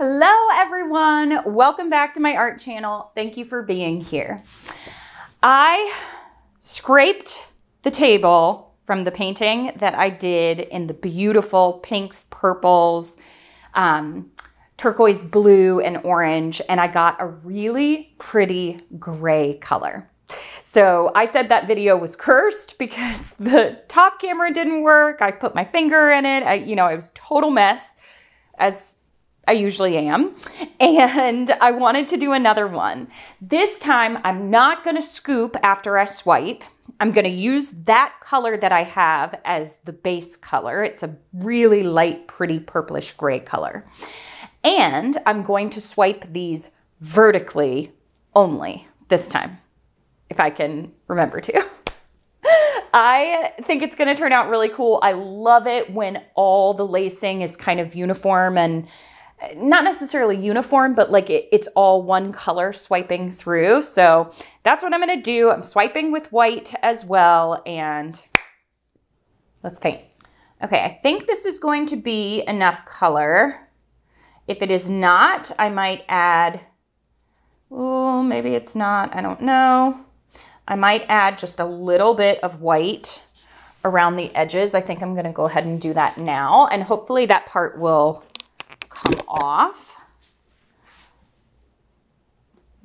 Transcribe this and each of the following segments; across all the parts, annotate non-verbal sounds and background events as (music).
Hello everyone, welcome back to my art channel. Thank you for being here. I scraped the table from the painting that I did in the beautiful pinks, purples, um, turquoise blue, and orange, and I got a really pretty gray color. So I said that video was cursed because (laughs) the top camera didn't work. I put my finger in it. I, you know, it was total mess as I usually am. And (laughs) I wanted to do another one. This time I'm not gonna scoop after I swipe. I'm gonna use that color that I have as the base color. It's a really light, pretty purplish gray color. And I'm going to swipe these vertically only this time, if I can remember to. (laughs) I think it's going to turn out really cool. I love it when all the lacing is kind of uniform and not necessarily uniform, but like it, it's all one color swiping through. So that's what I'm gonna do. I'm swiping with white as well and let's paint. Okay, I think this is going to be enough color. If it is not, I might add, oh, maybe it's not, I don't know. I might add just a little bit of white around the edges. I think I'm gonna go ahead and do that now and hopefully that part will come off.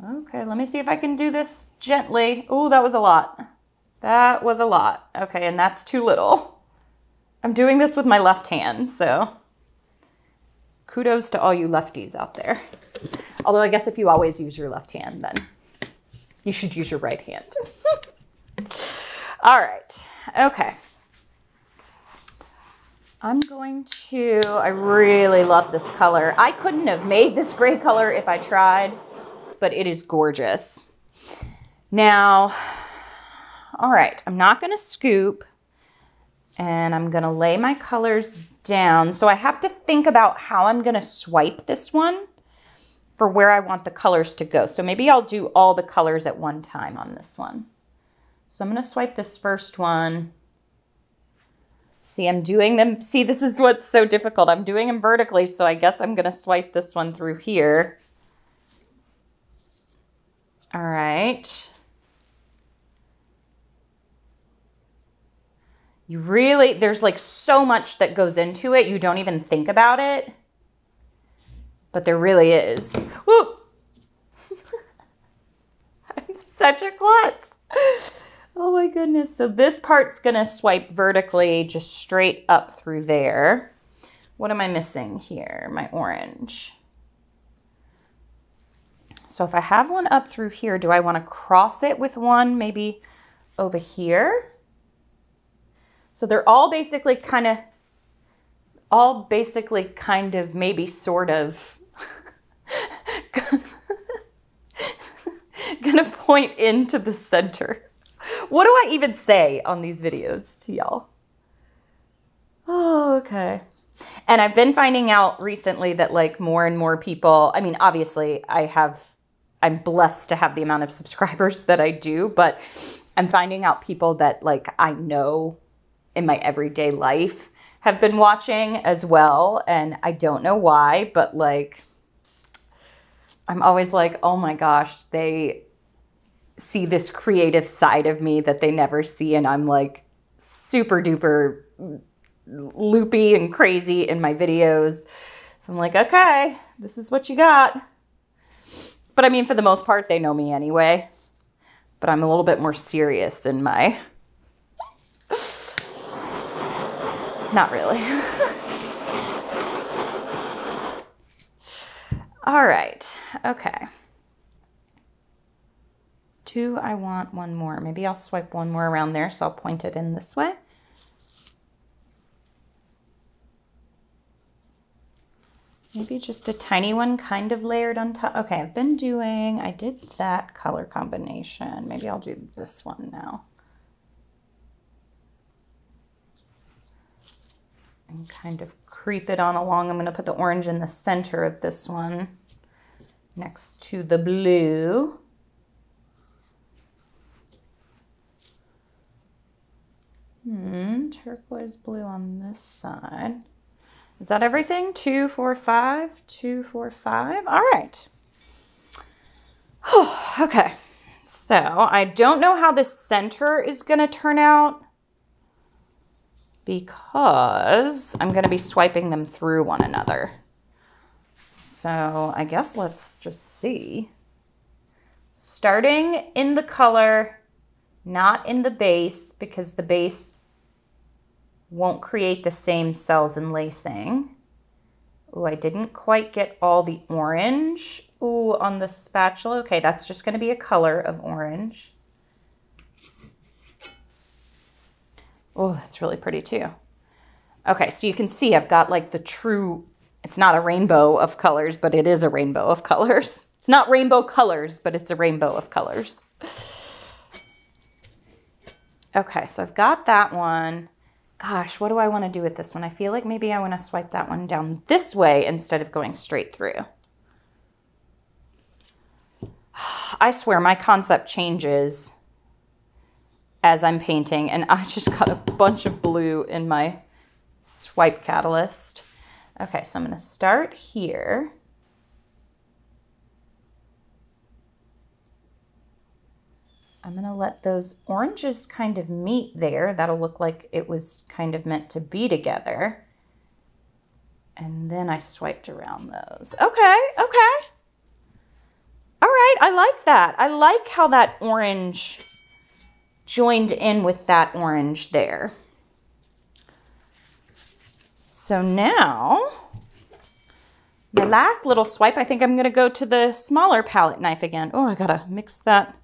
Okay, let me see if I can do this gently. Oh, that was a lot. That was a lot. Okay, and that's too little. I'm doing this with my left hand, so kudos to all you lefties out there. Although I guess if you always use your left hand, then you should use your right hand. (laughs) all right, okay. I'm going to, I really love this color. I couldn't have made this gray color if I tried, but it is gorgeous. Now, all right, I'm not gonna scoop and I'm gonna lay my colors down. So I have to think about how I'm gonna swipe this one for where I want the colors to go. So maybe I'll do all the colors at one time on this one. So I'm gonna swipe this first one See, I'm doing them. See, this is what's so difficult. I'm doing them vertically, so I guess I'm going to swipe this one through here. All right. You really, there's like so much that goes into it, you don't even think about it. But there really is. Whoop! (laughs) I'm such a klutz. Oh my goodness. So this part's gonna swipe vertically just straight up through there. What am I missing here? My orange. So if I have one up through here, do I wanna cross it with one maybe over here? So they're all basically kind of, all basically kind of maybe sort of (laughs) (laughs) gonna point into the center. What do I even say on these videos to y'all? Oh, okay. And I've been finding out recently that like more and more people, I mean, obviously I have, I'm blessed to have the amount of (laughs) subscribers that I do, but I'm finding out people that like I know in my everyday life have been watching as well. And I don't know why, but like, I'm always like, oh my gosh, they see this creative side of me that they never see and I'm like super duper loopy and crazy in my videos. So I'm like, okay, this is what you got. But I mean, for the most part, they know me anyway. But I'm a little bit more serious in my. (sighs) Not really. (laughs) All right, okay two, I want one more. Maybe I'll swipe one more around there, so I'll point it in this way. Maybe just a tiny one kind of layered on top. Okay, I've been doing, I did that color combination. Maybe I'll do this one now. And kind of creep it on along. I'm gonna put the orange in the center of this one next to the blue. Hmm, turquoise blue on this side. Is that everything? Two, four, five, two, four, five. All right. okay. So I don't know how the center is going to turn out because I'm going to be swiping them through one another. So I guess let's just see. Starting in the color, not in the base, because the base won't create the same cells and lacing. Ooh, I didn't quite get all the orange. Ooh, on the spatula. Okay, that's just going to be a color of orange. Oh, that's really pretty too. Okay, so you can see I've got like the true, it's not a rainbow of colors, but it is a rainbow of colors. It's not rainbow colors, but it's a rainbow of colors. Okay, so I've got that one. Gosh, what do I want to do with this one? I feel like maybe I want to swipe that one down this way instead of going straight through. (sighs) I swear my concept changes as I'm painting and I just got a bunch of blue in my swipe catalyst. Okay, so I'm going to start here. I'm to let those oranges kind of meet there. That'll look like it was kind of meant to be together. And then I swiped around those. Okay, okay. All right, I like that. I like how that orange joined in with that orange there. So now, my last little swipe, I think I'm going to go to the smaller palette knife again. Oh, I got to mix that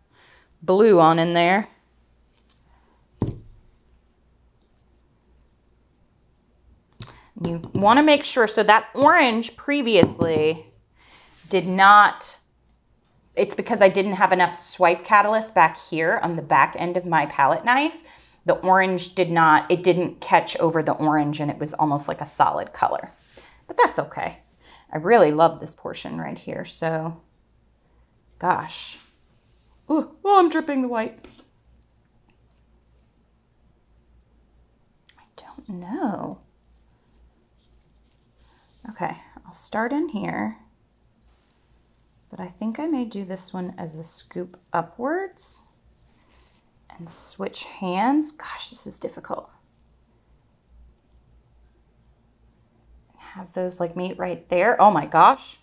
blue on in there. You want to make sure, so that orange previously did not it's because I didn't have enough swipe catalyst back here on the back end of my palette knife. The orange did not, it didn't catch over the orange and it was almost like a solid color. But that's okay. I really love this portion right here. So, gosh. Ooh, oh, I'm dripping the white. I don't know. Okay, I'll start in here. But I think I may do this one as a scoop upwards and switch hands. Gosh, this is difficult. Have those like meet right there. Oh my gosh.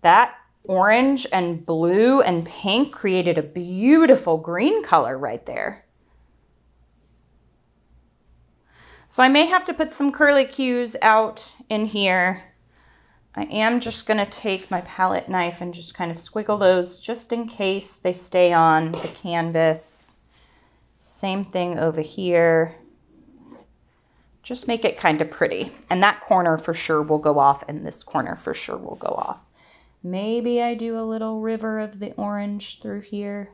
That orange and blue and pink created a beautiful green color right there. So I may have to put some curlicues out in here I am just going to take my palette knife and just kind of squiggle those just in case they stay on the canvas. Same thing over here. Just make it kind of pretty. And that corner for sure will go off and this corner for sure will go off. Maybe I do a little river of the orange through here.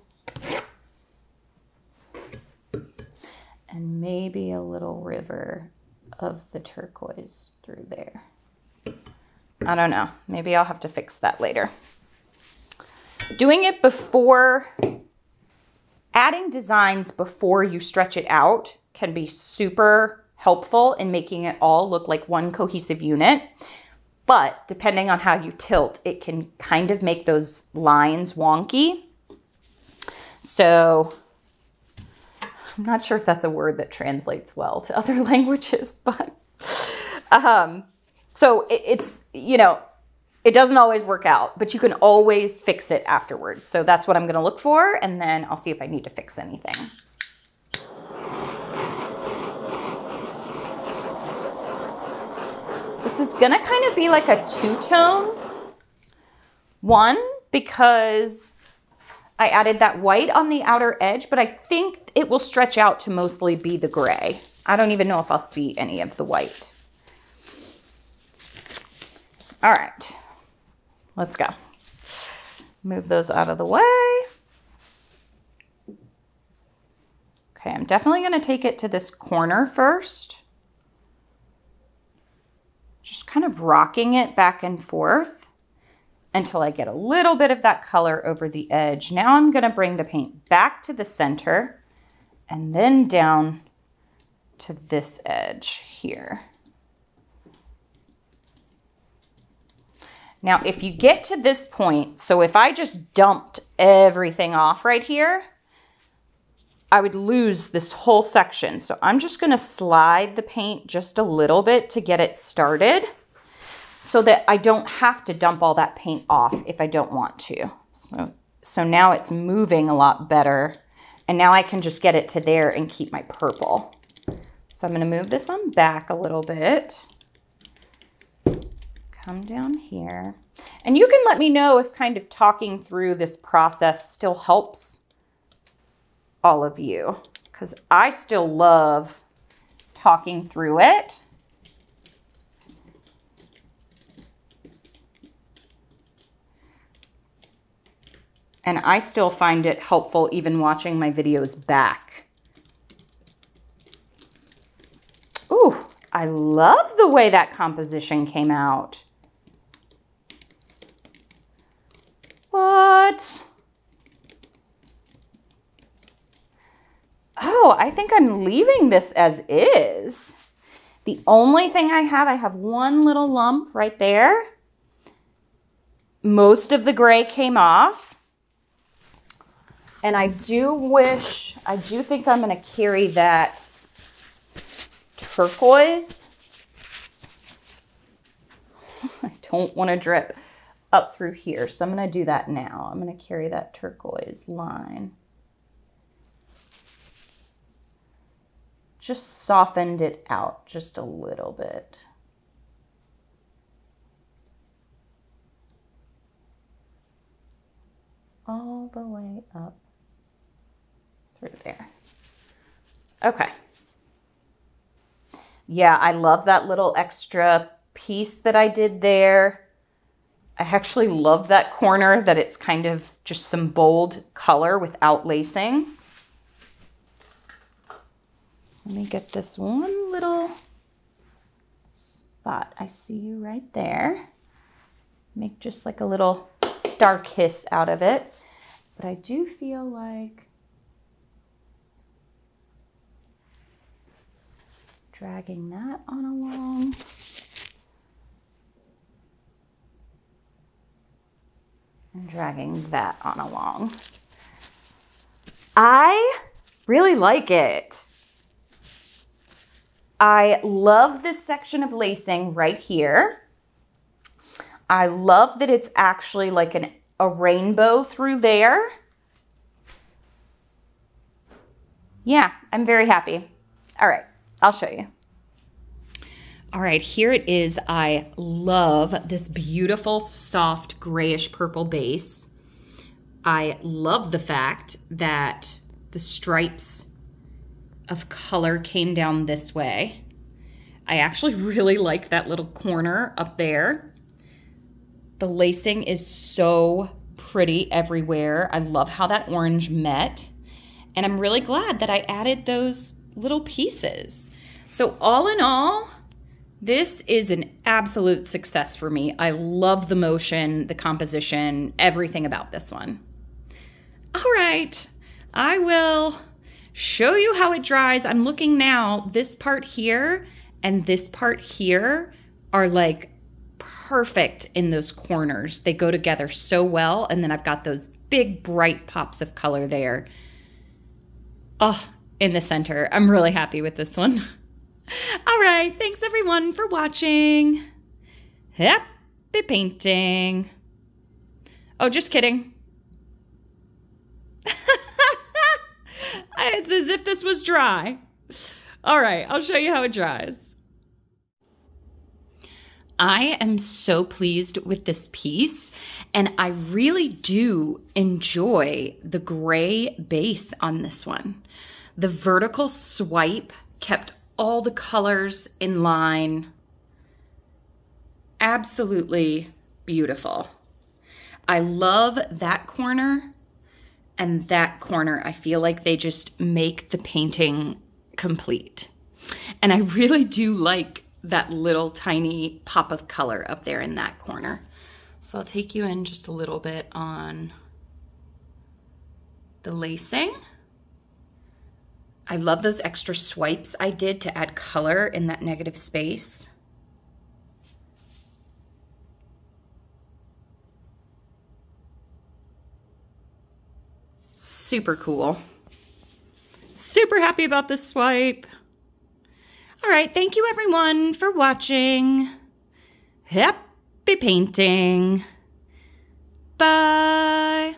And maybe a little river of the turquoise through there. I don't know. Maybe I'll have to fix that later. Doing it before, adding designs before you stretch it out can be super helpful in making it all look like one cohesive unit. But depending on how you tilt, it can kind of make those lines wonky. So I'm not sure if that's a word that translates well to (laughs) other languages, but um, so it, it's, you know, it doesn't always work out, but you can always fix it afterwards. So that's what I'm going to look for, and then I'll see if I need to fix anything. This is to kind of be like a two-tone one because I added that white on the outer edge, but I think it will stretch out to mostly be the gray. I don't even know if I'll see any of the white. All right, let's go. Move those out of the way. Okay, I'm definitely gonna take it to this corner first. Just kind of rocking it back and forth until I get a little bit of that color over the edge. Now I'm gonna bring the paint back to the center and then down to this edge here. Now, if you get to this point, so if I just dumped everything off right here, I would lose this whole section. So I'm just gonna slide the paint just a little bit to get it started so that I don't have to dump all that paint off if I don't want to. So, so now it's moving a lot better and now I can just get it to there and keep my purple. So I'm gonna move this on back a little bit. Come down here. And you can let me know if kind of talking through this process still helps all of you because I still love talking through it. And I still find it helpful even watching my videos back. Ooh, I love the way that composition came out. What? I think I'm leaving this as is. The only thing I have, I have one little lump right there. Most of the gray came off. And I do wish, I do think I'm going to carry that turquoise. (laughs) I don't want to drip up through here. So I'm going to do that now. I'm going to carry that turquoise line. Just softened it out just a little bit. All the way up through there. Okay. Yeah, I love that little extra piece that I did there. I actually love that corner that it's kind of just some bold color without lacing. Let me get this one little spot. I see you right there. Make just like a little star kiss out of it. But I do feel like dragging that on along. And dragging that on along. I really like it. I love this section of lacing right here. I love that it's actually like an, a rainbow through there. Yeah, I'm very happy. All right. I'll show you. All right, here it is. I love this beautiful, soft, grayish purple base. I love the fact that the stripes of color came down this way. I actually (laughs) really like that little corner up there. The lacing is so pretty everywhere. I love how that orange met. And I'm really glad that I added those little pieces. So all in all, this is an absolute success for me. I love the motion, the composition, everything about this one. All right, I will show you how it dries. I'm looking now, this part here and this part here are like perfect in those corners. They go together so well. And then I've got those big bright pops of color there. Oh, in the center. I'm really happy with this one. (laughs) All right. Thanks everyone for watching. Happy painting. Oh, just kidding. It's as if this was dry. All right, I'll show you how it dries. I am so pleased with this piece, and I really do enjoy the gray base on this one. The vertical swipe kept all the colors in line. Absolutely beautiful. I love that corner and that corner. I feel like they just make the painting complete. And I really do like that little tiny pop of color up there in that corner. So I'll take you in just a little bit on the lacing. I love those extra swipes I did to add color in that negative space. Super cool. Super happy about this swipe. All right, thank you everyone for watching. Happy painting. Bye.